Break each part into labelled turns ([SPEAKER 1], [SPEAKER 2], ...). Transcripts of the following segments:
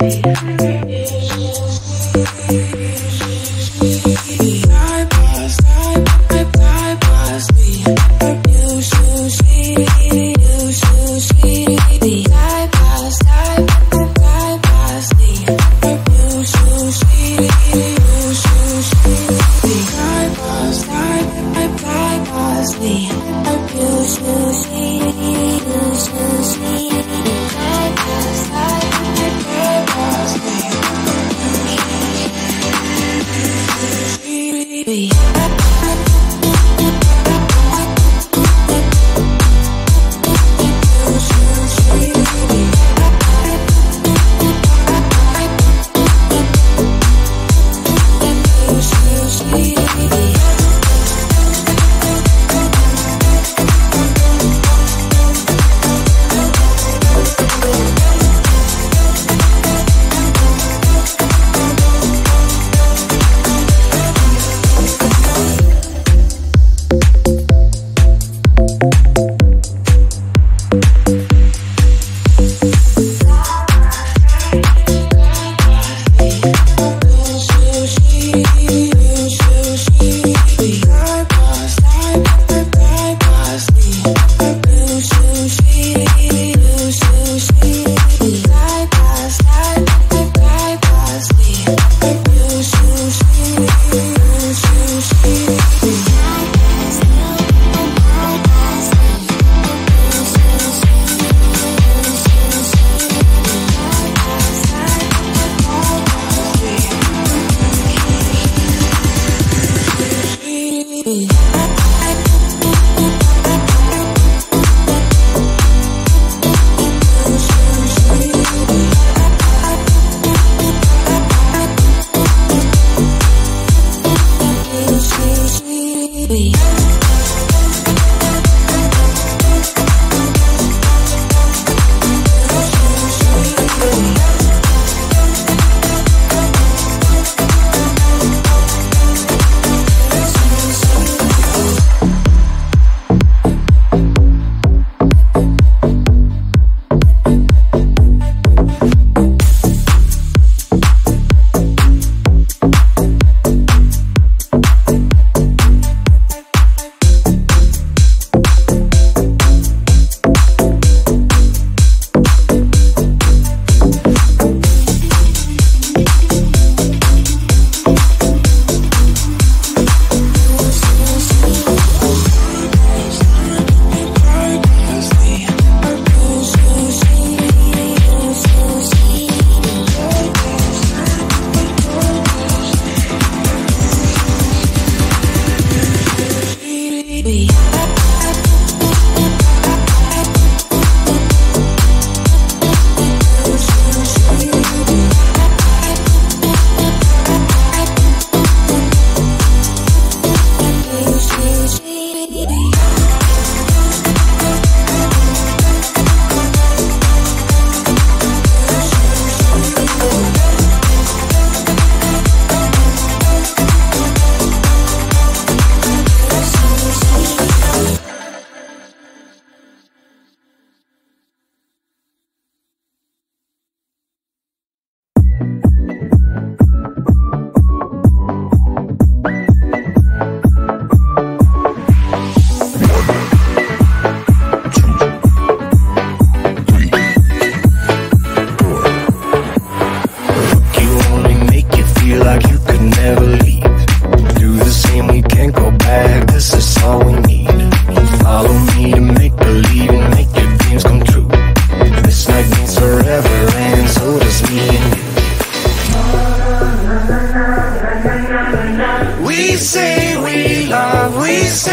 [SPEAKER 1] Hey, hey, hey.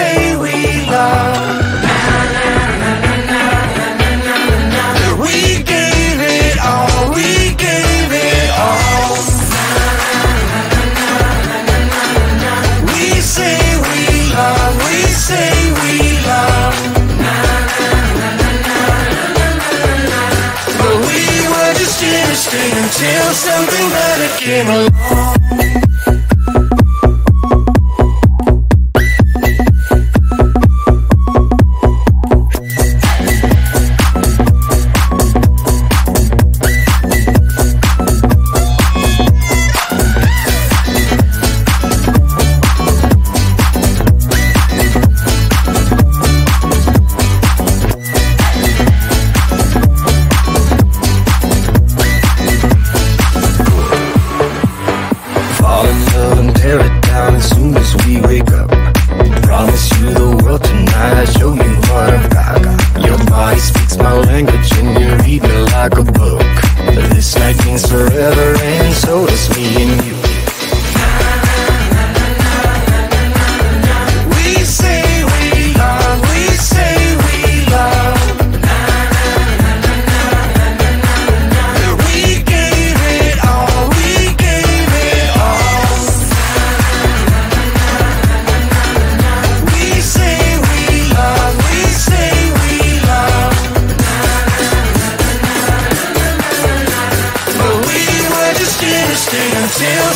[SPEAKER 1] way we love. We gave it all, we gave it all. We say we love, we say we love. But we were just innocent until something better came along.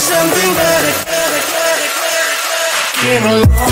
[SPEAKER 2] Something better came
[SPEAKER 3] along.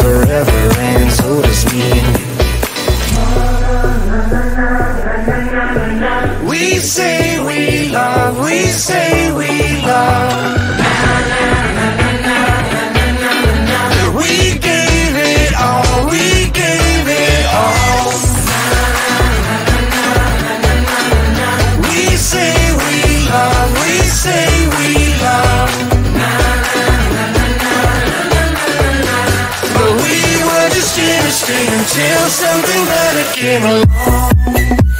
[SPEAKER 1] forever and so does me. We say we love, we say we she was screaming something better came along.